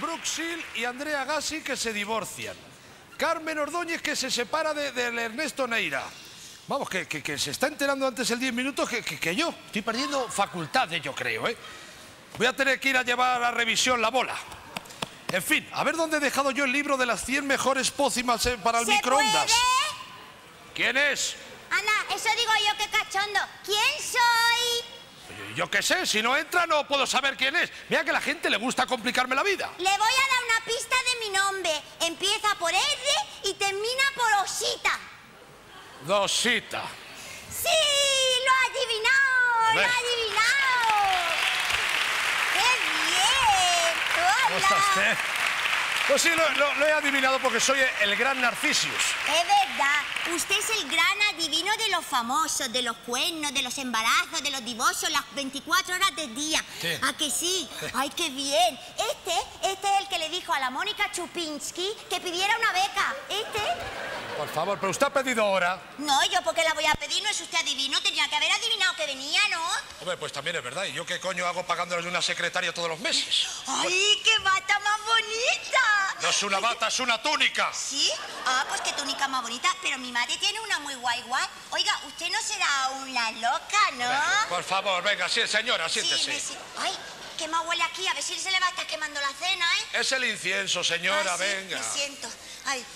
Brooke Seal y Andrea Gassi que se divorcian. Carmen Ordóñez que se separa de, del Ernesto Neira. Vamos, que, que- que se está enterando antes el 10 minutos que, que- que yo. Estoy perdiendo facultades, yo creo, ¿eh? Voy a tener que ir a llevar a revisión la bola. En fin, a ver dónde he dejado yo el libro de las 100 mejores pócimas eh, para el ¿Se microondas. puede? ¿Quién es? Anda, eso digo yo, qué cachondo. ¿Quién soy? Yo qué sé, si no entra no puedo saber quién es. Mira que a la gente le gusta complicarme la vida. Le voy a dar una pista de mi nombre. Empieza por R y termina por Osita. Dosita. ¡Sí! ¡Lo ha adivinado! ¡Lo ha adivinado! ¡Qué bien! ¿Cómo está ¡Hola! Pues sí, lo, lo- lo he adivinado porque soy el gran Narcisius. Es verdad, usted es el gran adivino de los famosos, de los cuernos, de los embarazos, de los divorcios, las 24 horas del día. Sí. ¿A que sí? ¡Ay, qué bien! Este, este es el que le dijo a la Mónica Chupinsky que pidiera una beca. ¿Este? Por favor, pero usted ha pedido hora. No, yo porque la voy a pedir, no es usted adivino, tenía que haber adivinado que venía, ¿no? Hombre, pues también es verdad. ¿Y yo qué coño hago pagándole una secretaria todos los meses? ¡Ay, qué bata más bonita! Es una bata, es una túnica. ¿Sí? Ah, pues qué túnica más bonita, pero mi madre tiene una muy guay guay. Oiga, usted no será una loca, ¿no? Por favor, venga, sí, señora, Sí, siéntese. me si- Ay, qué más huele aquí, a ver si se le va a estar quemando la cena, ¿eh? Es el incienso, señora, Ah, sí, venga. Me siento. Ay.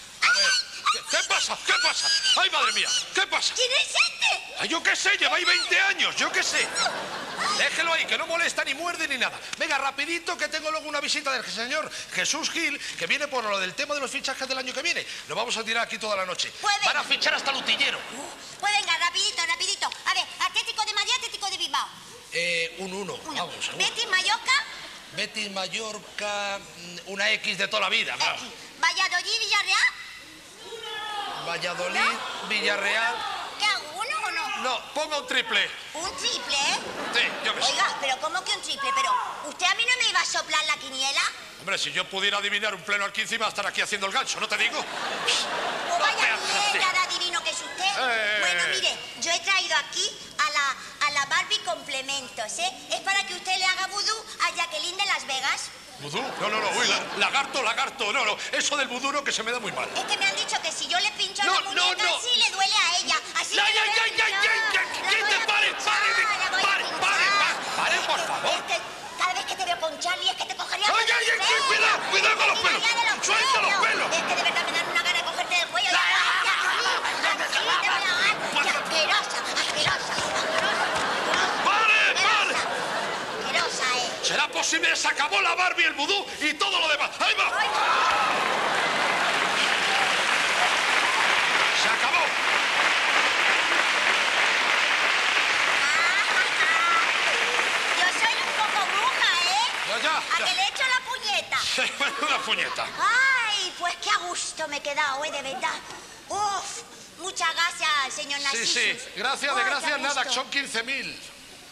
¿Qué, qué pasa? ¿Qué pasa? ¡Ay, madre mía! ¿Qué pasa? ¿Quién es este? Ay, yo qué sé, lleváis 20 años, yo qué sé. Déjelo ahí, que no molesta ni muerde ni nada. Venga, rapidito, que tengo luego una visita del señor Jesús Gil, que viene por lo del tema de los fichajes del año que viene. Lo vamos a tirar aquí toda la noche. Venga. Van a fichar hasta Lutillero. Uh, pues venga, rapidito, rapidito. A ver, Atlético de Madrid, Atlético de Bilbao. Eh, un 1, Uno. vamos. seguro. Betis, Mallorca, Betis, Mallorca, mm, una X de toda la vida, claro. X. Valladolid, Villarreal. Valladolid, Villarreal. ¿Qué hago, uno o no? Ponga un triple. Un triple, ¿eh? Sí, yo qué sé. Oiga, pero ¿cómo que un triple? Pero, ¿usted a mí no me iba a soplar la quiniela? Hombre, si yo pudiera adivinar un pleno al 15 iba a estar aquí haciendo el gancho, ¿no te digo? Pues No vaya mierda de adivino que es usted. Eh. Bueno, mire, yo he traído aquí a la, a la Barbie complementos, ¿eh? Es para que usted le haga vudú a Jacqueline de Las Vegas. ¿Vudú? No, no, no, uy, la- lagarto, lagarto, no, no, eso del vudú no, que se me da muy mal. Es que me han dicho que si yo le pincho No, la no, muñeca no. así le duele a ella. Así Ya, que ya, le voy a ya, ya, ya, pinchar, ya, la ¿quién voy te a pare, pinchar, pare, de- la voy a pare, pinchar. pare, pare, pare, por Es que- favor. es que cada vez que te veo con Charlie es que te cogería... Ay, por ay, los ay, pelos. cuidado, cuidado con los Mira, pelos. ya de los Suelta los pelos. Es que de verdad me dan una gana de cogerte del cuello. Ya, Ya, ya, ya, así, así, te voy a dar. Pues- Ya, Asquerosa, asquerosa, asquerosa. ¡Pare, pare! Asquerosa, eh. ¿Será posible? Se acabó la Barbie, el vudú y todo lo demás. ¡Ahí va! ¡Se acabó! Yo soy un poco bruja, ¿eh? Ya, ya, A que le echo la puñeta. Una puñeta. Ay, pues qué a gusto me he quedado, ¿eh? De verdad. Uf, muchas gracias, señor Sí, Narciso. sí. Gracias, de gracias, nada, que son 15.000.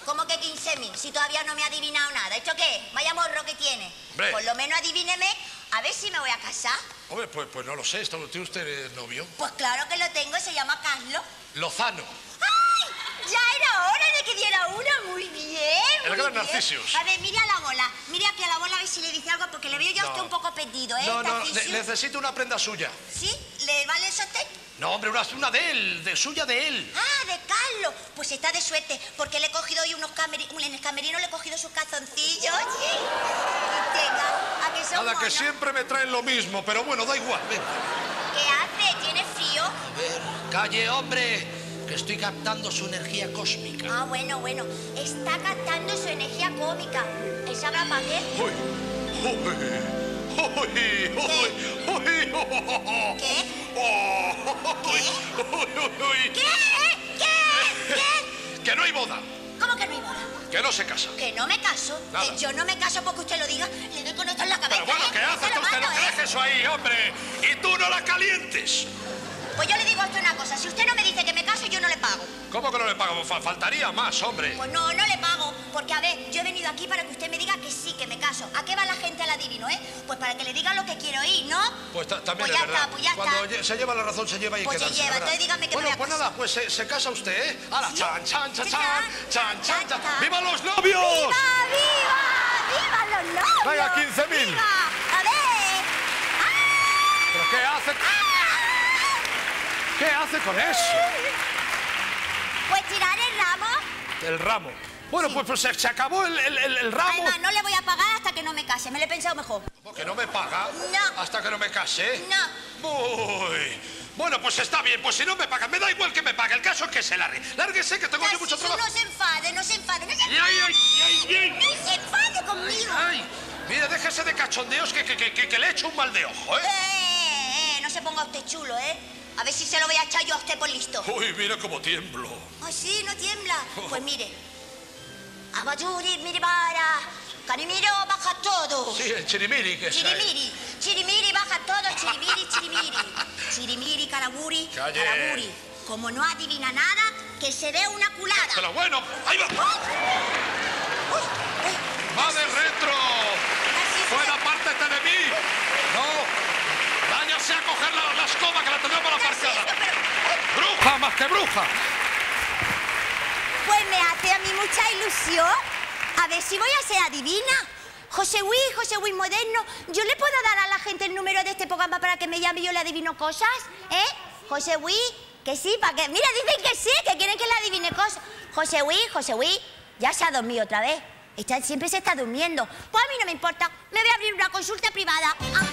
¿Cómo que 15.000? Si todavía no me ha adivinado nada. ¿Esto qué? Vaya morro que tiene. Hombre. Por lo menos adivíneme, a ver si me voy a casar. Hombre, pues, pues no lo sé, ¿está- ¿tiene usted eh, novio? Pues claro que lo tengo, se llama Carlos. Lozano. ¡Ay! Ya era hora de que diera una. Muy bien. El gran. Narcisius. A ver, mire a la bola. Mire aquí a la bola a ver si le dice algo, porque le veo ya a usted un poco perdido, ¿eh? No, no, ne- necesito una prenda suya. ¿Sí? ¿Le vale el sostén? No, hombre, una, una de él, de suya de él. Ah, de Carlos. Pues está de suerte, porque le he cogido hoy unos camerinos. En el camerino le he cogido sus calzoncillos. Sí. Tenga, a que son Nada, que monos. siempre me traen lo mismo, pero bueno, da igual. Venga. ¿Qué hace? ¿Tiene frío? A ver, calle, hombre, que estoy captando su energía cósmica. Ah, bueno, bueno. Está captando su energía cómica. ¿Él sabrá para qué? Uy, uy, uy, uy, uy, uy, ¿Qué? Oh, uy, uy, uy, uy. ¿Qué? ¿Qué? ¿Qué? Que no hay boda, ¿Cómo que no hay boda? que no se casa. Que no me caso. Nada. Que yo no me caso porque usted lo diga. Le doy con esto en la cabeza. Pero bueno, ¿eh? ¿qué Se hace lo usted? No que ¿eh? deje eso ahí, hombre. Y tú no la calientes. Pues yo le digo a usted una cosa. Si usted no me dice que ¿Cómo que no le pago? Faltaría más, hombre. Pues no, no le pago. Porque, a ver, yo he venido aquí para que usted me diga que sí, que me caso. ¿A qué va la gente al adivino, eh? Pues para que le diga lo que quiero oír, ¿no? Pues también pues es verdad. Está, pues Cuando se lleva la razón, se lleva y Pues se lleva. Entonces dígame que bueno, me voy a pues nada, pues se, casa usted, ¿eh? ¡Hala! ¿Sí? Chan, chan, chan, chan, chan, chan, chan! ¡Viva los novios! ¡Viva, viva! ¡Viva los novios! Venga, 15.000. ¡Viva! A ver. ¡Ah! ¿Pero qué hace? ¡Ah! ¿Qué hace con eso? Pues tirar el ramo. El ramo. Bueno, pues, pues se, se acabó el, el- el- el ramo. Además, no le voy a pagar hasta que no me case. Me lo he pensado mejor. ¿Cómo que no me paga? No. Hasta que no me case. No. Uy. Bueno, pues está bien, pues si no me pagan, me da igual que me pague. El caso es que se largue. Lárguese, que tengo yo mucho trabajo. no se enfade, no se enfade, no se ¡Ay, ay, ay, ay! No se enfade conmigo. ¡Ay! Mire, déjese de cachondeos que, que, que, que- que le echo un mal de ojo, Eh, ¿eh? eh, eh, no se ponga usted chulo, ¿eh? A ver si se lo voy a echar yo a usted por listo. Uy, mira cómo tiemblo. Ay, sí, no tiembla. Pues mire. Abajuri, mire para. Carimiro, baja todo. Sí, el chirimiri que es. Chirimiri, chirimiri, baja todo, chirimiri, chirimiri. Chirimiri, caraburi, Calle. caraburi. Como no adivina nada, que se dé una culada. Pero bueno, ahí va. ¡Va de retro! ¡Fuera, apártate de mí! ¡No! ¡Váyase a coger la, la escoba que la tenemos aparcada! ¡Bruja Pues me hace a mí mucha ilusión. A ver si voy a ser adivina. José Luis, José Luis Moderno, ¿yo le puedo dar a la gente el número de este programa para que me llame y yo le adivino cosas? ¿Eh? José Luis, que sí, para que... Mira, dicen que sí, que quieren que le adivine cosas. José Luis, José Luis, ya se ha dormido otra vez. Está- siempre se está durmiendo. Pues a mí no me importa. Me voy a abrir una consulta privada. Ah.